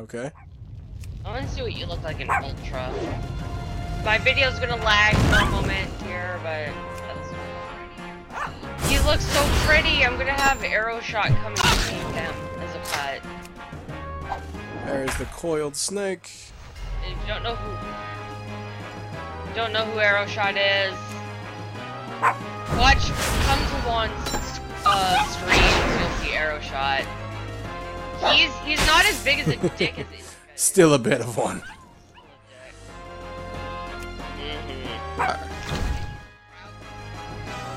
Okay. I want to see what you look like in Ultra. My video's gonna lag for a moment here, but that's... he looks so pretty. I'm gonna have Arrow Shot come and take him as a pet. There's the coiled snake. If you don't know who, don't know who Arrow Shot is, watch come to Juan's uh, streams. You'll see Arrow Shot. He's he's not as big as a dick as he's. Still a bit of one. Mhm.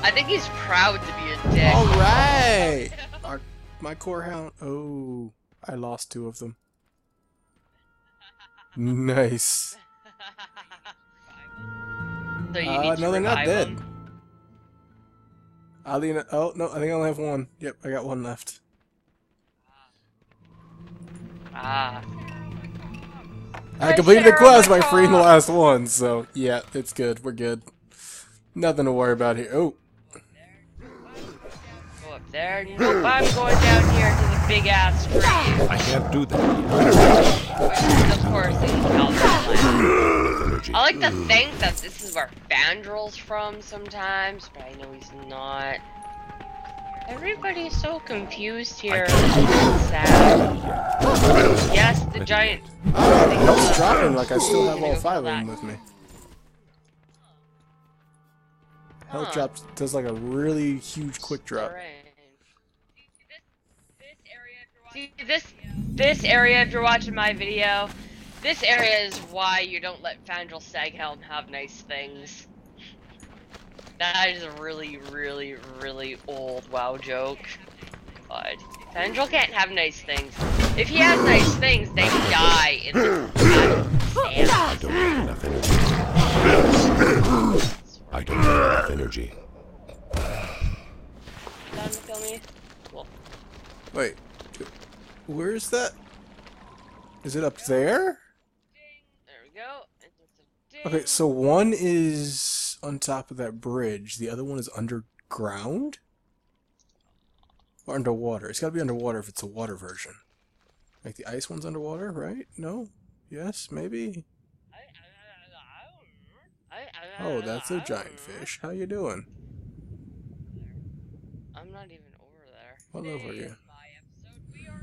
I think he's proud to be a dick. All right. Our, my core hound. Oh, I lost two of them. Nice. so Uh, no, they're not dead. Alina. Oh no, I think I only have one. Yep, I got one left. Ah. I completed the quest by freeing the last one, so yeah, it's good. We're good. Nothing to worry about here. Oh, Go up there. Nope, I'm going down here to the big ass tree. I can't do that. Which is, of course, in Calvin Energy. I like to think that this is where Fandral's from sometimes, but I know he's not. Everybody's so confused here. Sad. Yes, the giant. health's dropping like I still have Gonna all five of them with me. Health Huh. drops does like a really huge quick drop. See this this area if you're watching my video, this area is why you don't let Fandral Staghelm have nice things. That is a really, really, really old WoW joke. God. Fandral can't have nice things. If he has nice things, they die in the I don't have enough energy. I don't have enough energy. Done kill me? Cool. Wait, where is that? Is it up there? There we go. And it's a ding. Okay, so one is on top of that bridge. The other one is underground? Or underwater. It's gotta be underwater if it's a water version. Like the ice one's underwater, right? No? Yes? Maybe? Oh, that's a giant fish. How you doing? I'm not even over there. What level are you?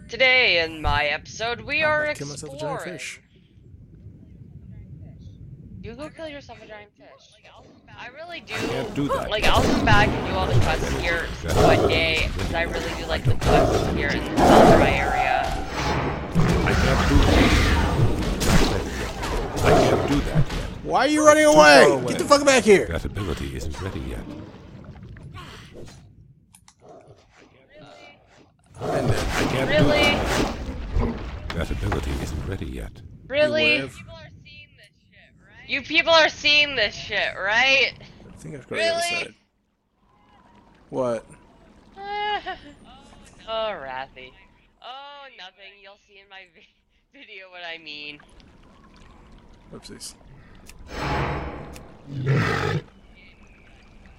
Today in my episode, we are gonna myself a giant exploring. Fish. You go kill yourself a giant fish. I really do. Can't do that. Like, I'll come back and do all the quests here one day, because I really do like the quests here in the Valkyrie area. I can't do that. I can't do that yet. Why are you running away? away. Get the fuck back here! That ability isn't ready yet. And then I can't do Really? that. That ability isn't ready yet. Really? You people are seeing this shit, right? I think I've got the other side. What? oh, Rathy. Oh, nothing. You'll see in my vi video what I mean. Oopsies.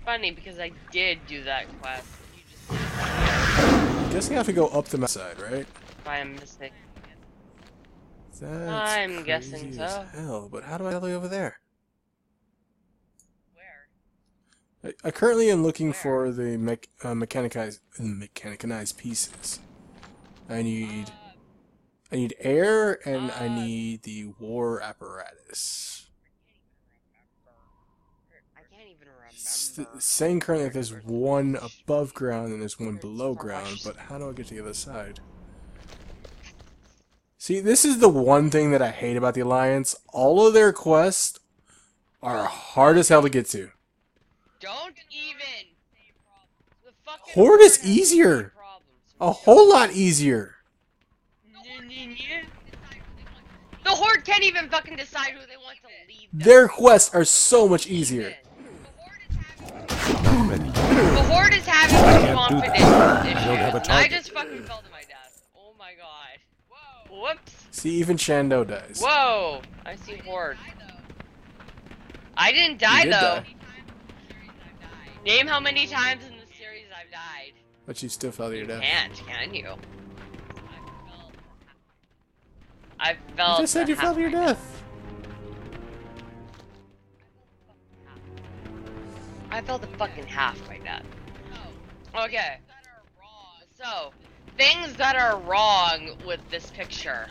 Funny because I did do that quest. You just I'm guessing I have to go up the side, right? by a mistake. That's I'm guessing crazy so. Hell, but how do I get over there? Where? I, I currently am looking Where? for the mech, uh, mechanicized mechanicized pieces. I need I need air and I Uh, need the war apparatus. I can't even It's remember. th- saying currently that there's one above ground and there's one below ground, but how do I get to the other side? See, this is the one thing that I hate about the Alliance. All of their quests are hard as hell to get to. Don't even. The Horde is easier. the same problems. A whole lot easier. The horde can't even fucking decide who they want to lead. them. Their quests are so much easier. Not ready yet. The horde is having can't confidence issues. I don't have a I target. just fucking fell to my death. Oh my god. Whoa. Whoops. See, even Shando dies. Whoa. I see horde. I didn't die did though. die. Name how many times in the series I've died. But you still fell to your death. Can't, can you? I fell. You just said you fell to your death. I fell to fucking half right now. Okay. So, things that are wrong with this picture.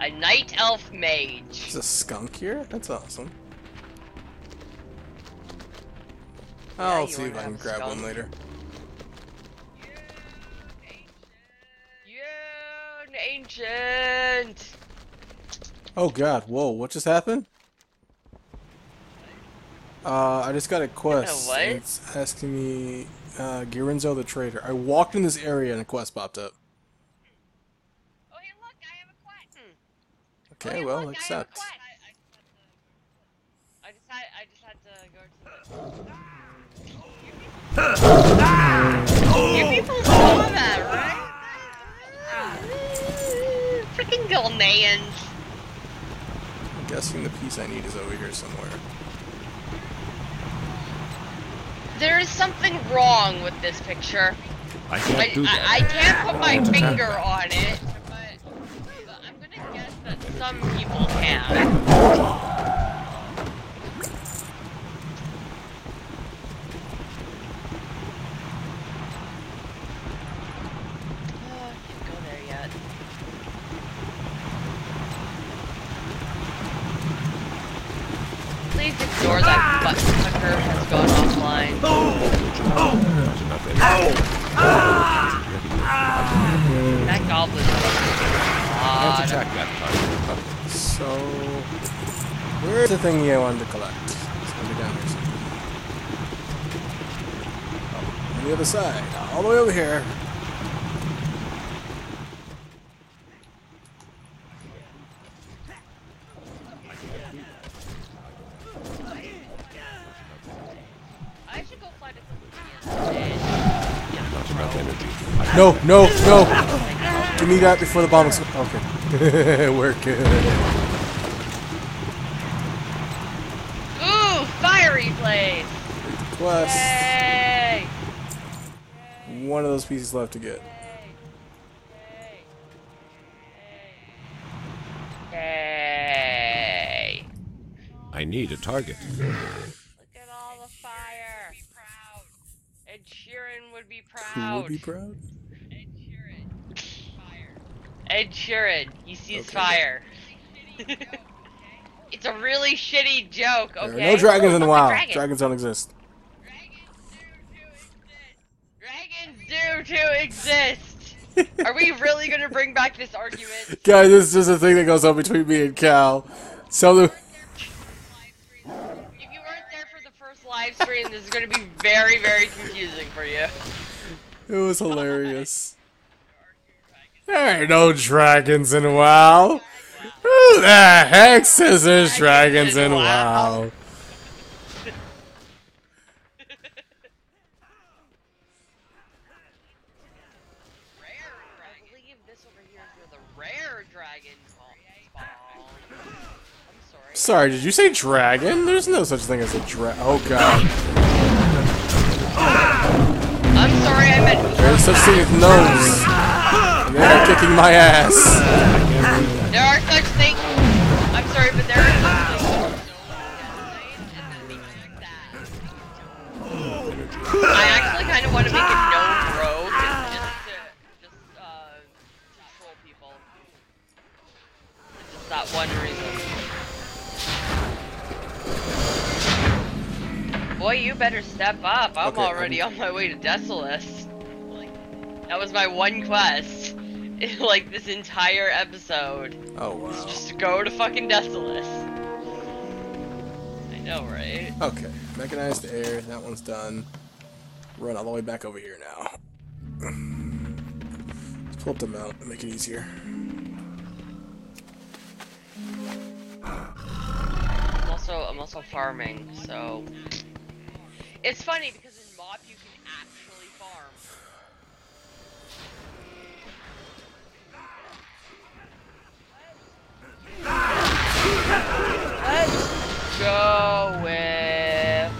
A night elf mage. There's a skunk here? That's awesome. I'll see if I can grab one later. You an ancient. Oh god, whoa, what just happened? Uh, I just got a quest. what? It's asking me, uh, Girinzo the Trader. I walked in this area and a quest popped up. Oh, hey, look, I have a quest. Okay, well, accept. I just had, I just had to go to the. You people saw that, right? Freaking Ghanaians. I'm guessing the piece I need is over here somewhere. There is something wrong with this picture. I I, can't do that. I, I can't put my oh. finger on it, but, but I'm gonna guess that some people can. Oh, I can't go there yet. Please ignore that butt sucker has gone offline. There's enough energy. That goblin. Let's God. attack that time. So, where's the thing you wanted to collect? It's gonna be down here somewhere. Oh, on the other side, all the way over here. I should go fly to some Not enough energy. No, no, no! Give me that before the bomb explodes. Okay. We're good. Ooh, fiery blade! Quest. Yay! One of those pieces left to get. Yay! I need a target. Look at all the fire. Be proud. Ed Sheeran would be proud. Who would be proud? Ed Sheeran. Fire. Ed Sheeran. He sees Okay. fire. it's a really shitty joke. Okay. There are no dragons in the Fuck WoW. dragon. Dragons don't exist. Dragons do to exist. Are we really gonna bring back this argument? Guys, this is just a thing that goes on between me and Cal. Something. If you weren't there for the first live stream, this is gonna be very, very confusing for you. It was hilarious. There ain't no dragons in WoW. Who the heck says there's dragons in WoW? Rare. I believe this over here is where the rare dragon spawn. I'm sorry. Sorry, did you say dragon? There's no such thing as a dra- Oh god. I'm sorry, I meant. There's such thing as gnomes. They're kicking my ass. There are such things. I'm sorry, but there are such things. I actually kind of want to make a gnome rogue just to just uh troll people. Just that one reason. Boy, you better step up. I'm Okay, already on my way to Desolace. That was my one quest. Like this entire episode. Oh wow. Just go to fucking Desolace. I know, right? Okay, mechanized air, that one's done. Run all the way back over here now. Let's pull up the mount and make it easier. I'm also I'm also farming, so it's funny because Let's go with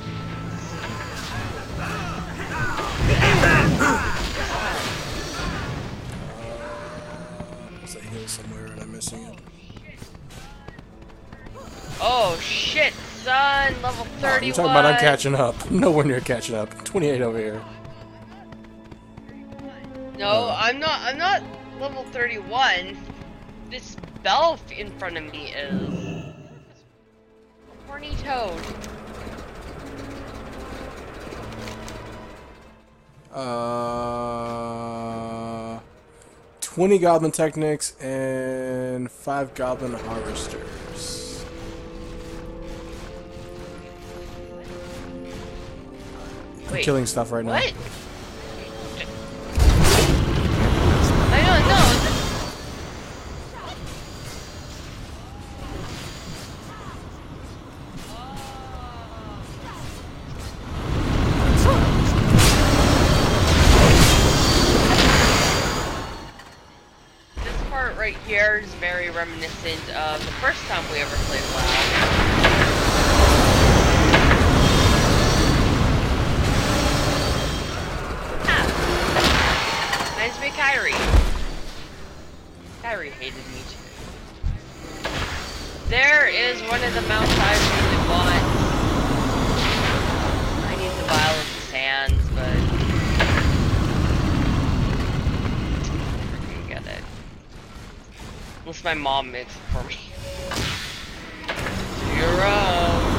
There's a hill somewhere. and I'm missing it. Oh shit, son! Level Oh, 31. you're talking about I'm catching up. Nowhere near catching up. 28 over here. No, Oh. I'm not. I'm not level 31. This bell f- in front of me is a horny toad. Uh, 20 goblin technics and 5 goblin harvesters. I'm killing stuff right now. What? I reminiscent of the first time we ever played WoW. Ah. Nice to meet Kyrie. Kyrie hated me too. There is one of the mounts I really want. I need the Vial of the Sands, but I get it. My mom makes it for me. Zero.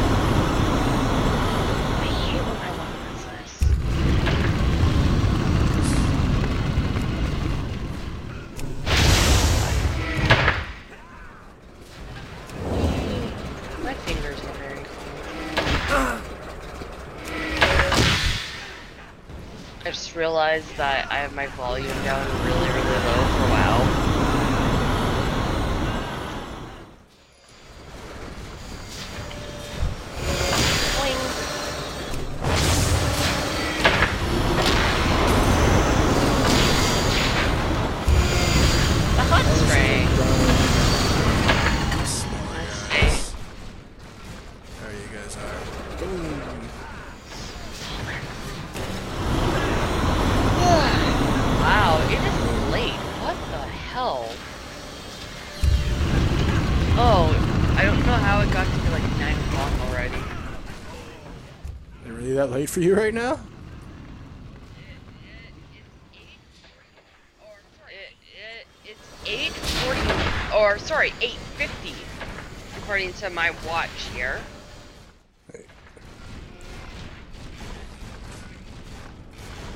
Realized that I have my volume down really, really that late for you right now? It, it, it's 8.40, or sorry, 8.50, according to my watch here.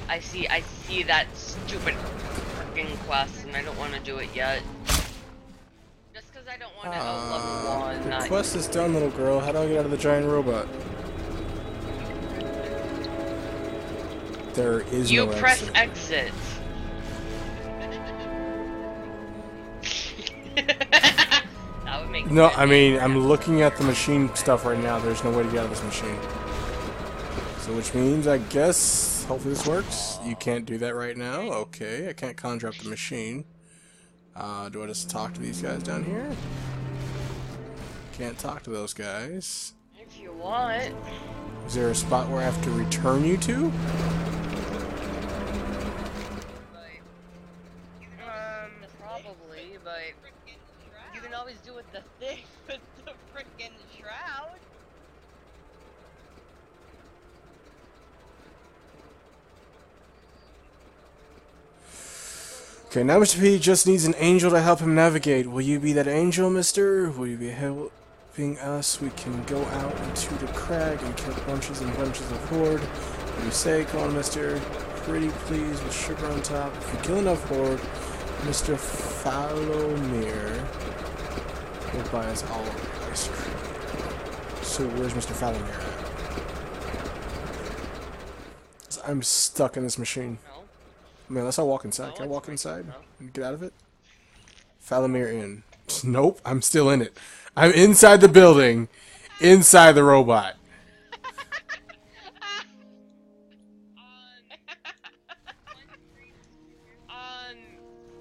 I see, I see that stupid freaking quest, and I don't want to do it yet. Just because I don't want to out level uh, one, The quest is done, little girl. How do I get out of the giant robot? There is You no press exit. exit. that would make No. I mean, I'm looking at the machine stuff right now. There's no way to get out of this machine. So, which means, I guess, hopefully this works. You can't do that right now. Okay, I can't conjure up the machine. Uh, do I just talk to these guys down here? Can't talk to those guys. If you want. Is there a spot where I have to return you to? Um, probably, but you can always do it the thing with the freaking shroud. Okay, now Mr. P just needs an angel to help him navigate. Will you be that angel, mister? Will you be helping us? We can go out into the crag and kill bunches and bunches of horde. What do you say, call on mister? Pretty please with sugar on top. If you kill enough horde, Mr. Falomir will buy us all ice cream. So where's Mr. Falomir? I'm stuck in this machine. No. I mean, unless I walk inside. Can I walk inside and get out of it? Falamir Inn. Nope, I'm still in it. I'm inside the building, inside the robot.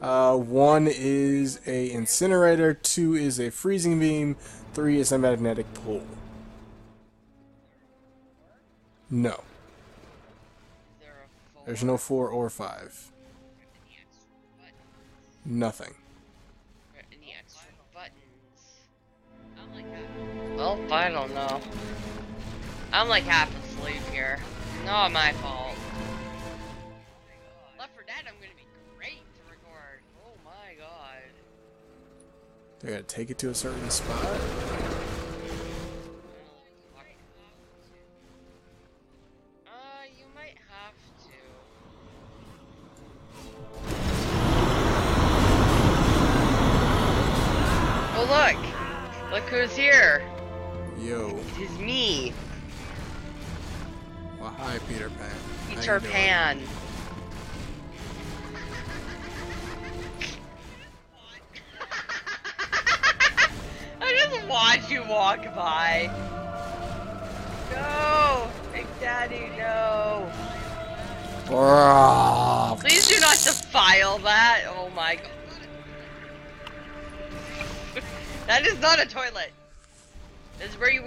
Uh, one is a incinerator, two is a freezing beam, three is a magnetic pole. No, there a four? There's no four or five. Nothing. Any extra buttons. I'm like. Well, I don't know. I'm like half asleep here. Not my fault. Left for Dead, I'm gonna be great to record. Oh my god. They're gonna take it to a certain spot.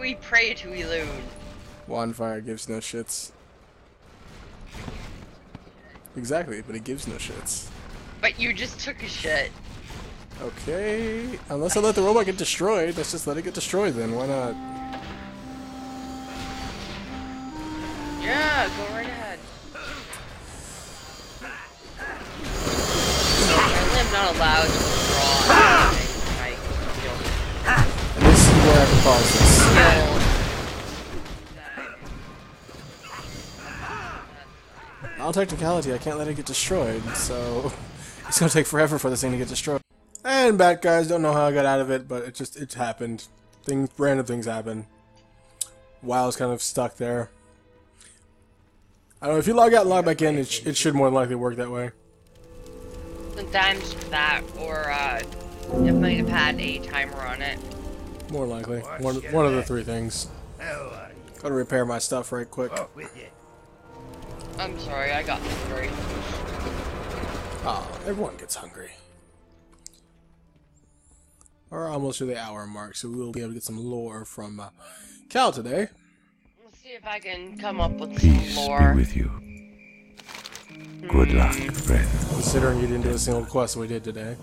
We pray to Elune. Wildfire gives no shits. Exactly, but it gives no shits. But you just took a shit. Okay, unless I let the robot get destroyed, let's just let it get destroyed then. Why not? Yeah, go right ahead. Apparently I'm not allowed This. skill. On technicality, I can't let it get destroyed, so it's gonna take forever for this thing to get destroyed. And bad guys don't know how I got out of it, but it just it happened. Things, random things happen. WoW's kind of stuck there. I don't know if you log out and log back in, it, sh it should more than likely work that way. Sometimes that, or uh, might have had a timer on it. More likely, one one of the three things. Gotta repair my stuff right quick. I'm sorry, I got hungry. Ah, everyone gets hungry. We're almost to the hour mark, so we will be able to get some lore from uh, Cal today. Let's see if I can come up with Peace some be with you. Good luck, friend. Considering you didn't do a single quest we did today.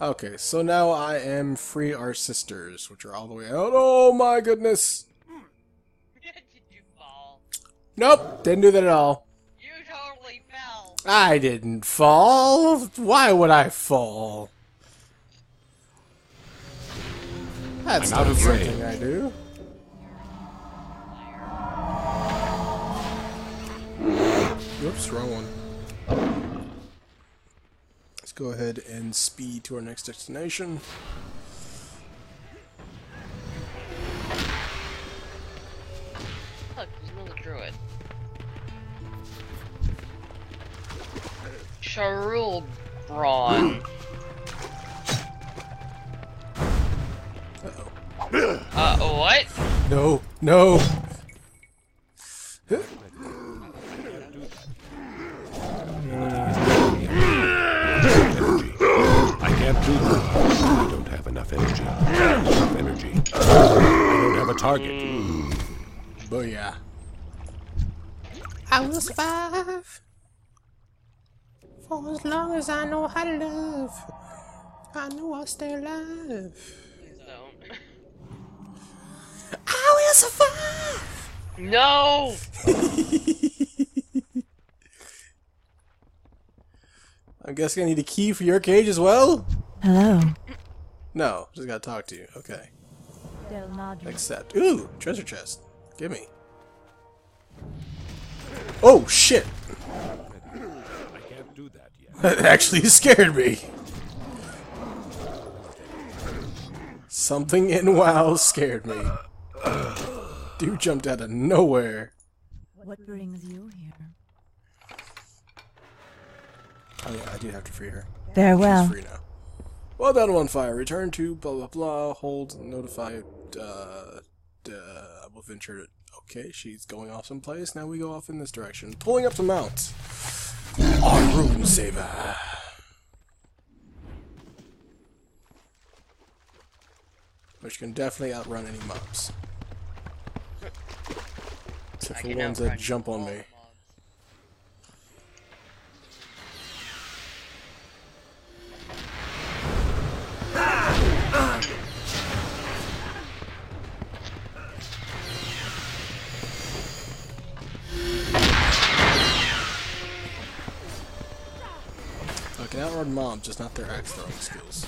I know, right? Okay, so now I am free our sisters, which are all the way out. Oh my goodness! Did you fall? Nope, didn't do that at all. You totally fell. I didn't fall. Why would I fall? That's I'm not of something. I do. Oops, wrong one. Go ahead and speed to our next destination. Look, there's another druid. Sharul Braun. Uh-oh. Uh, what? No, no. Energy. I can't do that. I don't have enough energy. Enough energy. I don't have target. Mm. Booyah. I will survive. For as long as I know how to live. I know I'll stay alive. Please don't. I will survive! No! I'm guessing I need a key for your cage as well? Hello, No, just gotta talk to you. Okay. Accept. Ooh, treasure chest. Give me. Oh, shit! I can't do that yet. That actually scared me. Something in WoW scared me. Dude jumped out of nowhere. What brings you here? Oh yeah, I do have to free her. Farewell. She's free now. Well done, one fire. Return to blah blah blah. Hold notify. Uh, uh, I will venture. Okay, she's going off someplace. Now we go off in this direction. Pulling up to mount. Our rune saver. Which can definitely outrun any mobs. Except for ones that jump on me. They outrun mobs, just not their axe throwing skills.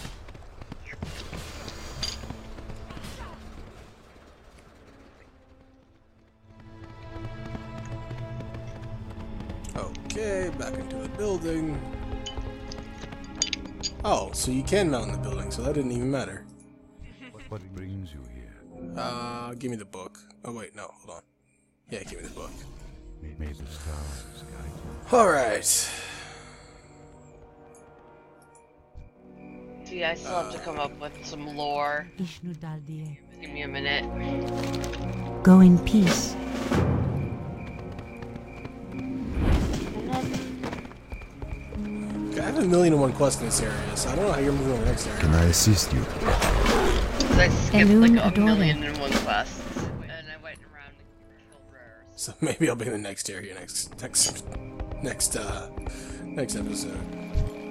Okay, back into the building. Oh, so you can mount in the building, so that didn't even matter. What, brings you here? Uh, give me the book. Oh wait, no, hold on. Yeah, give me the book. May, may the stars guide you. Alright. See, I still have to come up with some lore. Ishnu Daldie. Give me a minute. Go in peace. I have a million and one quests in this area, so I don't know how you're moving on the next area. Can I assist you? 'Cause I skipped Elune like a Adore. million and one quests. And I went around and killed rares. So maybe I'll be in the next area next next next uh next episode.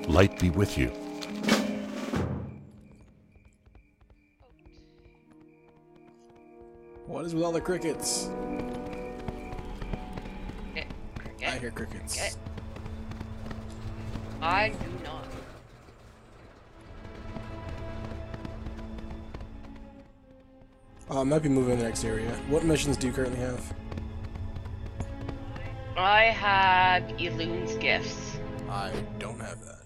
Light be with you. What is with all the crickets? Okay. I hear crickets. Okay. I do not. I might be moving to the next area. What missions do you currently have? I have Elune's gifts. I don't have that.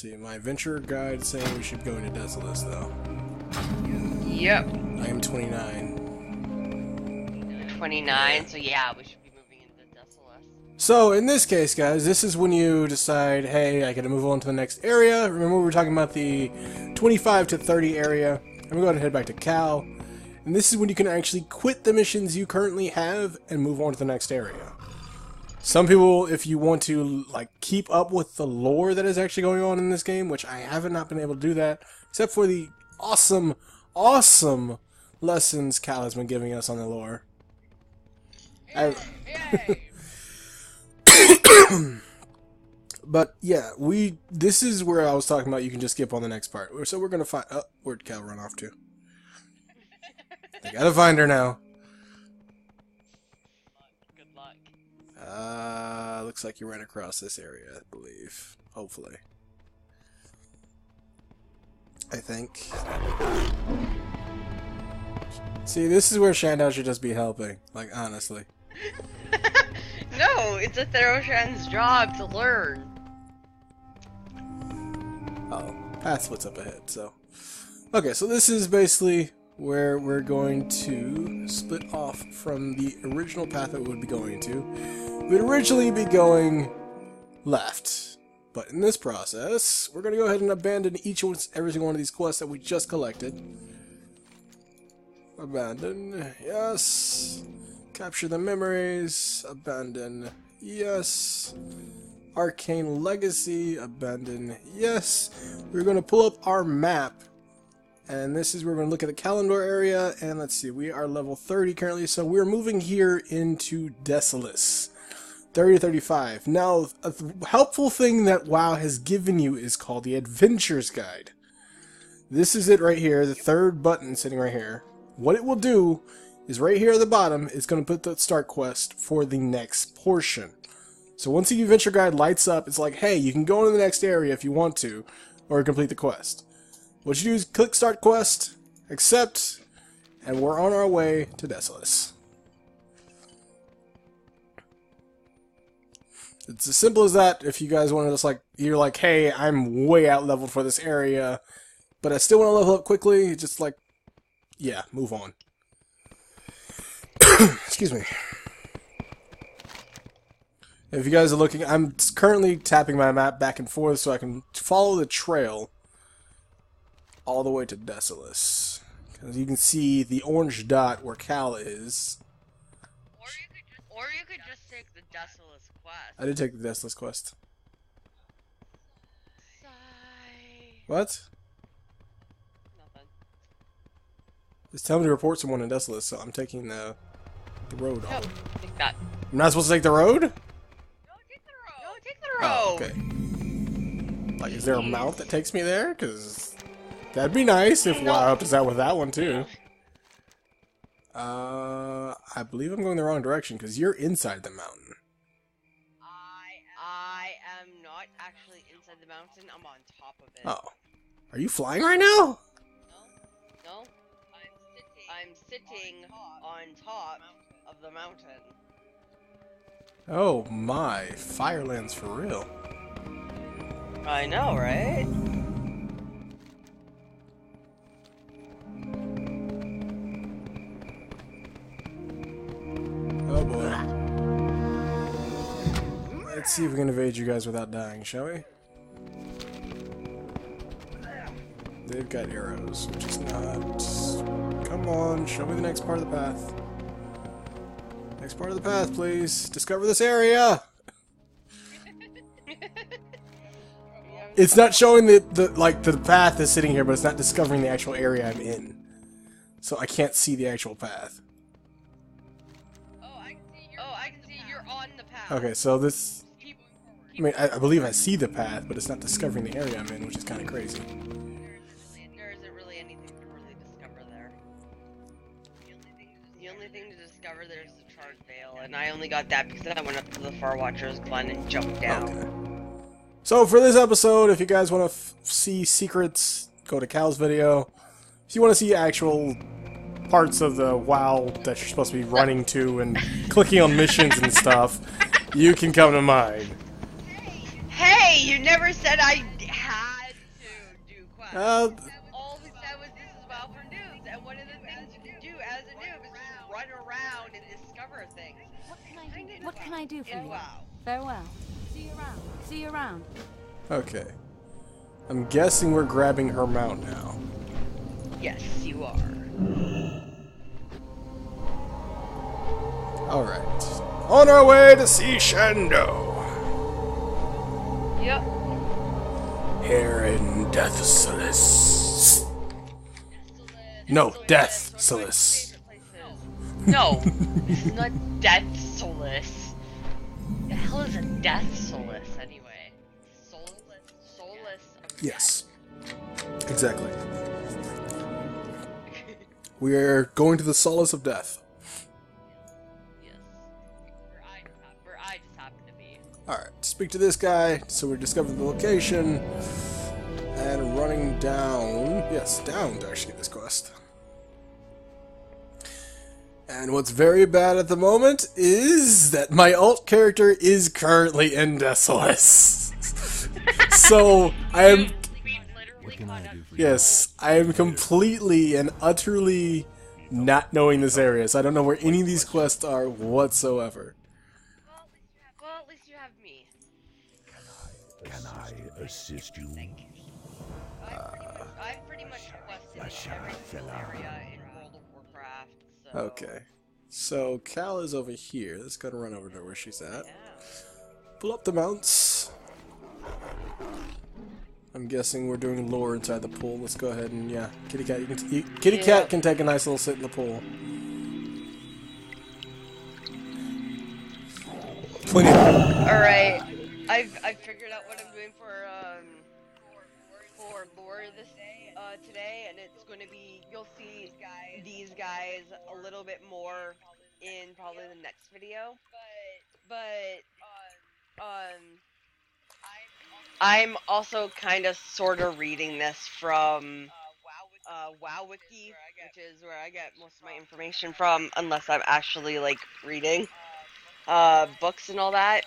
See, my adventure guide saying we should go into Desolace though. Yep. I am 29. 29, so yeah, we should be moving into Desolace. So in this case, guys, this is when you decide, hey, I gotta move on to the next area. Remember we were talking about the 25 to 30 area. I'm gonna go ahead and head back to Cal. And this is when you can actually quit the missions you currently have and move on to the next area. Some people, if you want to like keep up with the lore that is actually going on in this game, which I haven't not been able to do that, except for the awesome, awesome lessons Cal has been giving us on the lore. But yeah, we this is where I was talking about. You can just skip on the next part. So we're gonna find. Oh, where'd Cal run off to? I gotta find her now. Good luck. Uh, looks like you ran across this area, I believe. Hopefully. I think. See, this is where Shandao should just be helping. Like, honestly. No, it's a Theroshan's job to learn. Oh, path what's up ahead, so. Okay, so this is basically where we're going to split off from the original path that we would be going to. We'd originally be going left, but in this process, we're going to go ahead and abandon each and every single one of these quests that we just collected. Abandon, yes. Capture the memories, abandon, yes. Arcane Legacy, abandon, yes. We're going to pull up our map, and this is where we're going to look at the calendar area, and let's see, we are level 30 currently, so we're moving here into Desolace. 30 to 35. Now, a helpful thing that WoW has given you is called the Adventures Guide. This is it right here, the third button sitting right here. What it will do is right here at the bottom, it's going to put the start quest for the next portion. So once the adventure guide lights up, it's like, hey, you can go into the next area if you want to, or complete the quest. What you do is click start quest, accept, and we're on our way to Desolace. It's as simple as that. If you guys want to just like, you're like, hey, I'm way out leveled for this area, but I still want to level up quickly, just like, yeah, move on. Excuse me. If you guys are looking, I'm currently tapping my map back and forth so I can follow the trail all the way to Desolace. Because you can see the orange dot where Cal is. Or you could just, or you could just take the Desolace quest. I did take the Desolace quest. Sigh. What? Nothing. It's telling me to report someone in Desolace, so I'm taking the, the road. No, all- take that. I'm not supposed to take the road? No, take the road. No, take the oh, road. Oh, okay. Like, is there a mount that takes me there? Because that'd be nice if No. WoW helps us out with that one, too. Uh, I believe I'm going the wrong direction because you're inside the mountain. I am not actually inside the mountain. I'm on top of it. Oh. Are you flying right now? No, no. I'm sitting on top of the mountain. Oh my, Firelands for real. I know, right? Oh boy. Let's see if we can evade you guys without dying, shall we? They've got arrows, which is not... Come on, show me the next part of the path. Next part of the path, please. Discover this area! It's not showing the, the like the path is sitting here, but it's not discovering the actual area I'm in. So I can't see the actual path. Okay, so this... I mean, I, I believe I see the path, but it's not discovering the area I'm in, which is kind of crazy. There isn't really anything to really discover there. The only thing to discover there is the charred veil, and I only got that because I went up to the Far Watcher's Glen and jumped down. Okay. So for this episode, if you guys want to see secrets, go to Cal's video. If you want to see actual parts of the WoW that you're supposed to be running to and clicking on missions and stuff, you can come to mine. Hey, you never said I had to do quests. Uh, All we said was this is WoW for noobs, and one of the things you can do as a noob is just run around and discover things. What can I do? What can I do for you? WoW. Farewell. See you around. See you around. okay. I'm guessing we're grabbing her mount now. Yes, you are. Alright. On our way to see Shando. Yep. Here in Death Solace. No, Death Solace. No, is not Death Solace. The hell is a Death Solace anyway? Soulless, soulless. Yes. Exactly. We are going to the solace of death. Speak to this guy. So we're discovering the location. And running down. Yes, down to actually get this quest. And what's very bad at the moment is that my alt character is currently in Desolace. so I am What can I do for you? Yes, I am completely and utterly not knowing this area, so I don't know where any of these quests are whatsoever. Assist you? I've pretty much quested every single area in World of Warcraft. So. Okay. So Cal is over here. Let's go to run over to where she's at. Yeah. Pull up the mounts. I'm guessing we're doing lore inside the pool. Let's go ahead and yeah, kitty cat. You can t- you, kitty Yeah. cat can take a nice little sit in the pool. Plenty. Of, All right, I've I've figured out what I'm doing for um for lore this uh today, and it's going to be you'll see these guys a little bit more in probably the next video. But um I'm also kind of sort of reading this from uh, WoW Wiki, which is where I get most of my information from, unless I'm actually like reading uh, books and all that.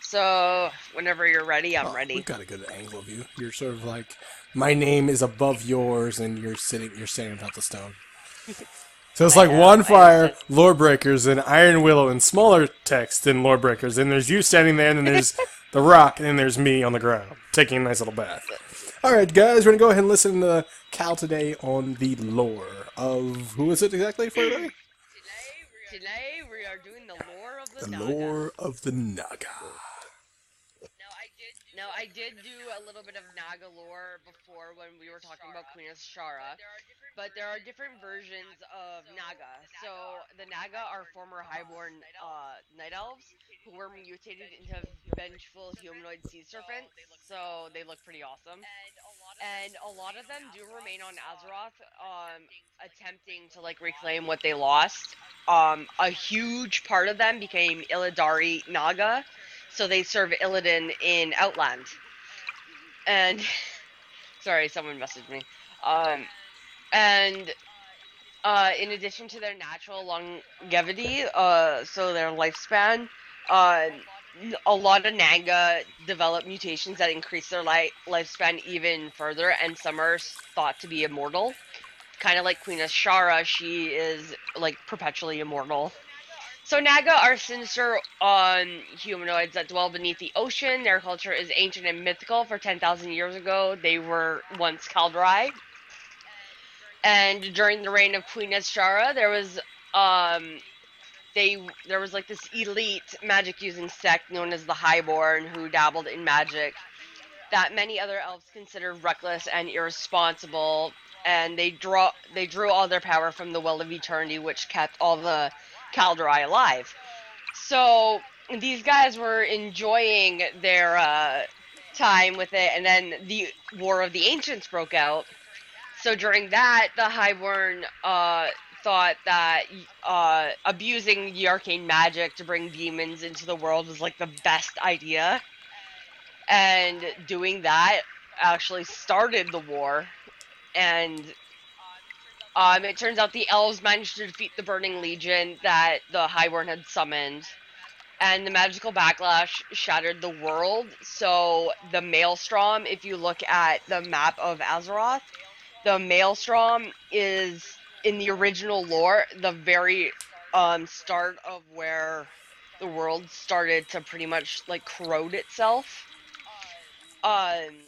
So whenever you're ready, I'm Oh, ready. We've got a good angle of you. You're sort of like my name is above yours, and you're sitting. You're standing atop the stone. So it's like know, one I fire, lore breakers, and iron willow, and smaller text than lore breakers. And there's you standing there, and then there's the rock, and then there's me on the ground taking a nice little bath. All right, guys, we're gonna go ahead and listen to Cal today on the lore of who is it exactly for today? Today we are doing the lore of the, The Naga. lore of the Naga. Now I did. Now I did do a little bit of Naga lore before when we were talking about Queen Azshara, but there are different versions of Naga. So the Naga are former highborn uh, night elves who were mutated into vengeful humanoid sea serpents. So they look pretty awesome. and a lot of them do remain on Azeroth, um, attempting to like reclaim what they lost. Um, a huge part of them became Illidari Naga, so they serve Illidan in Outland. And sorry, someone messaged me. Um, and uh, in addition to their natural longevity, uh, so their lifespan, uh, a lot of Naga develop mutations that increase their li- lifespan even further, and some are thought to be immortal. Kind of like Queen Azshara, she is like perpetually immortal. So Naga are sinister um, humanoids that dwell beneath the ocean. Their culture is ancient and mythical. For 10,000 years ago, they were once Kaldorei. And during the reign of Queen Azshara, there was um, they there was like this elite magic using sect known as the Highborn who dabbled in magic that many other elves considered reckless and irresponsible and they draw they drew all their power from the well of eternity which kept all the Kaldorei alive. So these guys were enjoying their uh, time with it and then the War of the Ancients broke out. So during that the Highborn uh thought that uh, abusing the arcane magic to bring demons into the world was like the best idea. And doing that actually started the war. And um, it turns out the elves managed to defeat the Burning Legion that the Highborn had summoned. And the magical backlash shattered the world. So the Maelstrom, if you look at the map of Azeroth, the Maelstrom is in the original lore the very um start of where the world started to pretty much like corrode itself um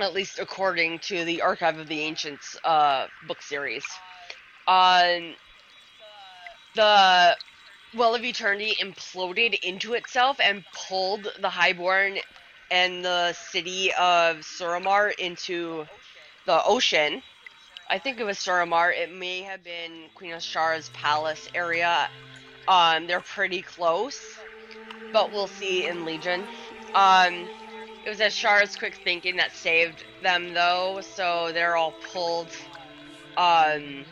at least according to the archive of the ancients uh book series um the well of eternity imploded into itself and pulled the highborn and the city of suramar into the ocean I think it was Suramar. It may have been Queen Azshara's palace area. Um, they're pretty close, but we'll see in Legion. Um, it was Azshara's quick thinking that saved them, though. So they're all pulled. Um,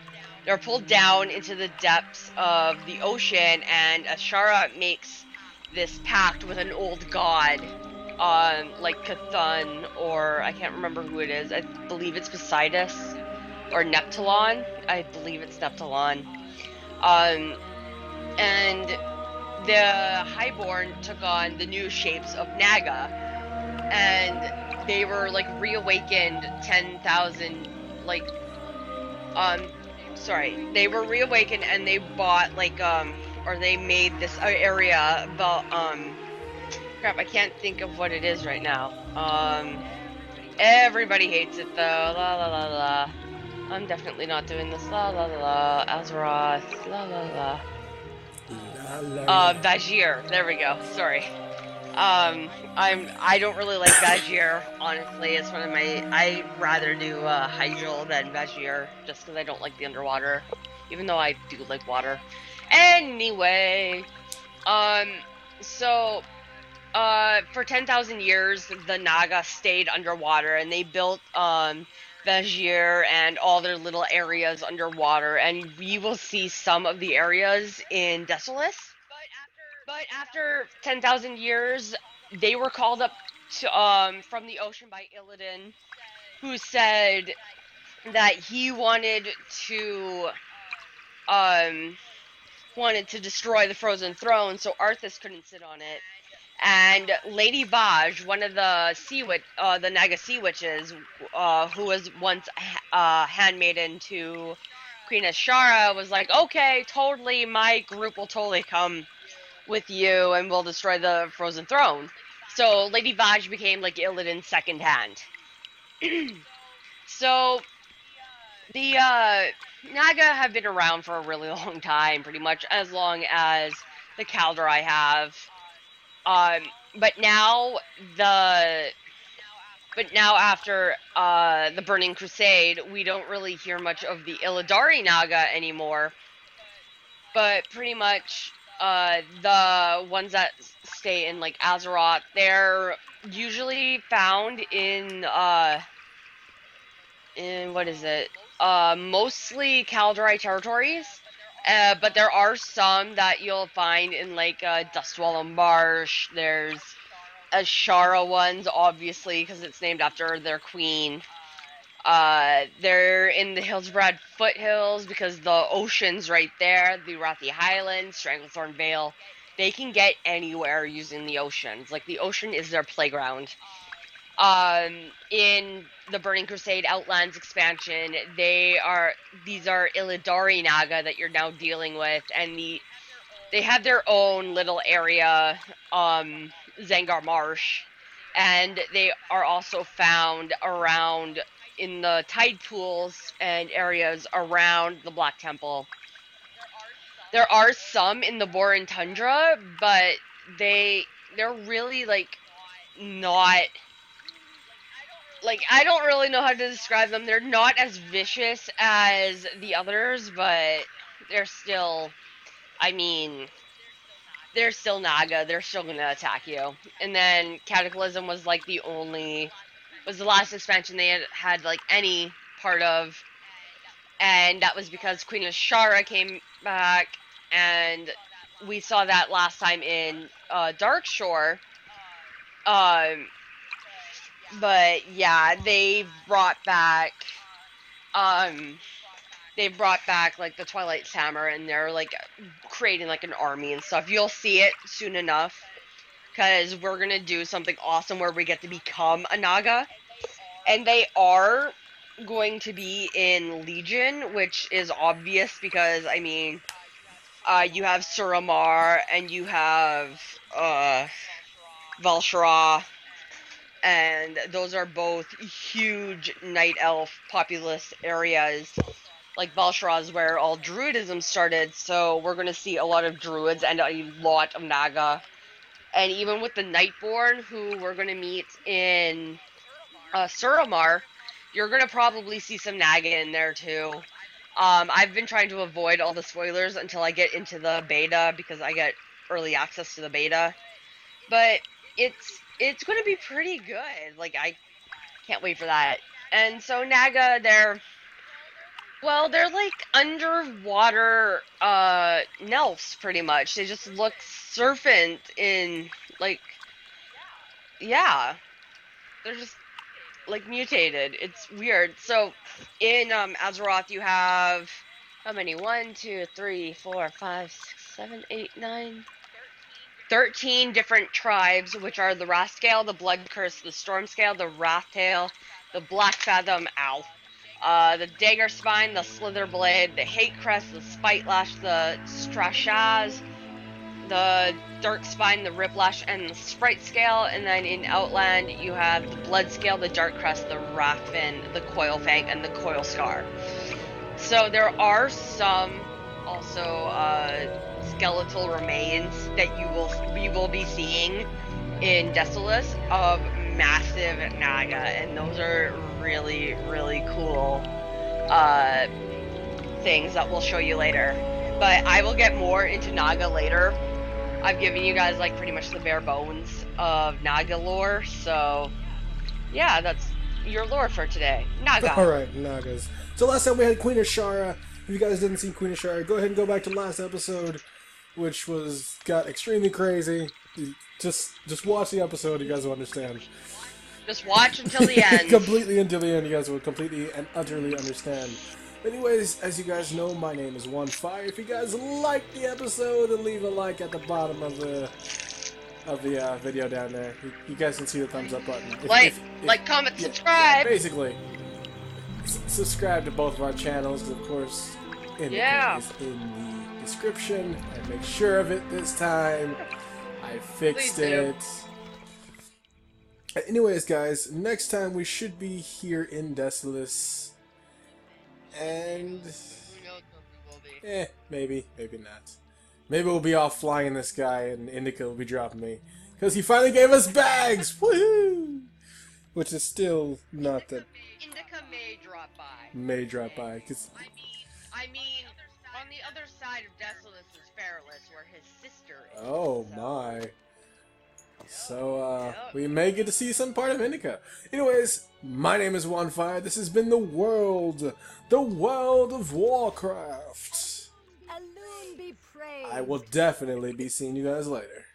they're pulled down into the depths of the ocean, and Azshara makes this pact with an old god, um, like Cthulhu, or I can't remember who it is. I believe it's Poseidus or Neptulon. I believe it's Neptulon. Um, and the Highborn took on the new shapes of Naga, and they were like reawakened 10,000, like, um, sorry, they were reawakened and they bought like, um, or they made this area about, um, crap, I can't think of what it is right now. Um, everybody hates it though. La la la la. I'm definitely not doing this. La la la la. Azeroth. La la la. La, la, Uh. Vashj'ir. There we go. Sorry. Um, I'm. I don't really like Vashj'ir. Honestly, it's one of my. I rather do uh, Hyjal than Vashj'ir, just because I don't like the underwater, even though I do like water. Anyway, um, so. Uh, for 10,000 years, the Naga stayed underwater and they built, um, Vashj'ir and all their little areas underwater, and we will see some of the areas in Desolace. But after 10,000 years, they were called up to, um, from the ocean by Illidan, who said that he wanted to, um, wanted to destroy the Frozen Throne so Arthas couldn't sit on it. And Lady Vashj, one of the sea witch, uh, the Naga sea witches, uh, who was once uh, handmaiden to Queen Azshara, was like, "Okay, totally, my group will totally come with you, and we'll destroy the Frozen Throne." So Lady Vashj became like Illidan's second hand. so the uh, Naga have been around for a really long time, pretty much as long as the Kaldorei have. Um, but now the but now after uh, the Burning Crusade, we don't really hear much of the Illidari Naga anymore. But pretty much uh, the ones that stay in like Azeroth, they're usually found in uh, in what is it? Uh, mostly Kaldorei territories. Uh, but there are some that you'll find in like uh, Dustwallow Marsh. There's Azshara ones, obviously, because it's named after their queen. Uh, they're in the Hillsbrad foothills because the ocean's right there. The Rathi Highlands, Stranglethorn Vale. They can get anywhere using the oceans. Like the ocean is their playground. Um, in the Burning Crusade Outlands expansion, they are these are Illidari Naga that you're now dealing with, and the they have their own little area, um, Zangar Marsh, and they are also found around in the tide pools and areas around the Black Temple. There are some in the Borean Tundra, but they they're really like not like I don't really know how to describe them. They're not as vicious as the others, but they're still I mean they're still Naga. They're still gonna attack you. And then Cataclysm was like the only was the last expansion they had had like any part of. And that was because Queen Azshara came back and we saw that last time in uh, Dark Shore. Um but yeah, they brought back um they brought back like the Twilight Hammer and they're like creating like an army and stuff. You'll see it soon enough cuz we're to do something awesome where we get to become a Naga. And they are going to be in Legion, which is obvious because I mean uh, you have Suramar and you have uh Val'sharah and those are both huge night elf populous areas. Like Val'sharah is where all druidism started, so we're gonna see a lot of druids and a lot of Naga. And even with the Nightborne, who we're gonna meet in uh, Suramar, you're gonna probably see some Naga in there too. Um, I've been trying to avoid all the spoilers until I get into the beta because I get early access to the beta. But it's it's going to be pretty good. Like I can't wait for that. And so Naga, they're well, they're like underwater uh Nelfs pretty much. They just look serpent in like yeah. They're just like mutated. It's weird. So in um Azeroth you have how many? One, two, three, four, five, six, seven, eight, nine, 13 different tribes, which are the Wrathscale, the Blood Curse, the Stormscale, the Wrathtail, the Black Fathom, ow, uh, the Dagger Spine, the Slither Blade, the Hate Crest, the Spite Lash, the Strashaz, the Dark Spine, the Riplash, and the Sprite Scale. And then in Outland, you have the Blood Scale, the Dark Crest, the Wrathfin, the Coil Fang, and the Coilskar. So there are some also uh, skeletal remains that you will we will be seeing in Desolace of massive Naga, and those are really really cool uh, things that we'll show you later. But I will get more into Naga later. I've given you guys like pretty much the bare bones of Naga lore, so yeah, that's your lore for today. Naga. All right, Nagas. So last time we had Queen Azshara. If you guys didn't see Queen Azshara, go ahead and go back to last episode, which was got extremely crazy. Just just watch the episode, you guys will understand. Just watch until the end. completely until the end, you guys will completely and utterly understand. Anyways, as you guys know, my name is Jaunfire. If you guys like the episode, then leave a like at the bottom of the of the uh, video down there. You, you guys can see the thumbs up button. If- like, if- if- like, comment, yeah, subscribe. Basically, S- subscribe to both of our channels, of course. In Yeah. is in the description. I make sure of it this time. I fixed it. Anyways, guys, next time we should be here in Desolace. And Who knows where we will be. eh, maybe, maybe not. Maybe we'll be off flying in this guy and Indica will be dropping me. Because he finally gave us bags! Woohoo! Which is still not that Indica may drop by. may drop by. Cause I mean, I mean, on the other side of Desolace oh so- my, So, uh, we may get to see some part of Indica. Anyways, my name is Jaunfire. This has been the world, the world of Warcraft. Elune be praised. I will definitely be seeing you guys later.